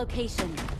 location.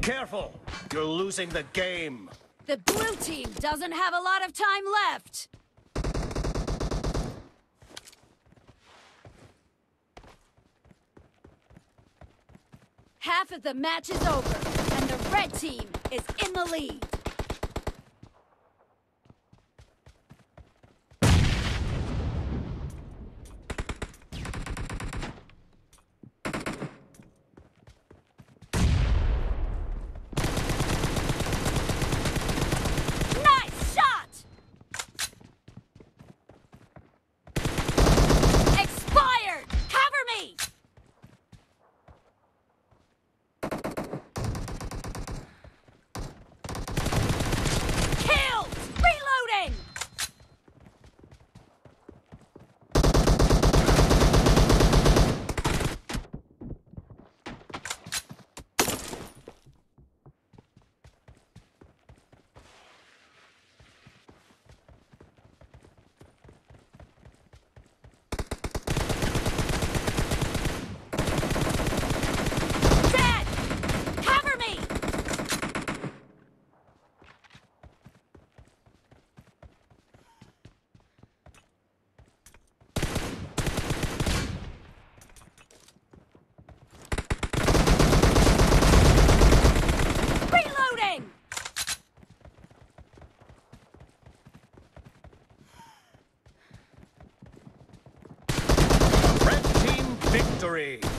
Careful! You're losing the game! The blue team doesn't have a lot of time left. Half of the match is over, and the red team is in the lead. victory!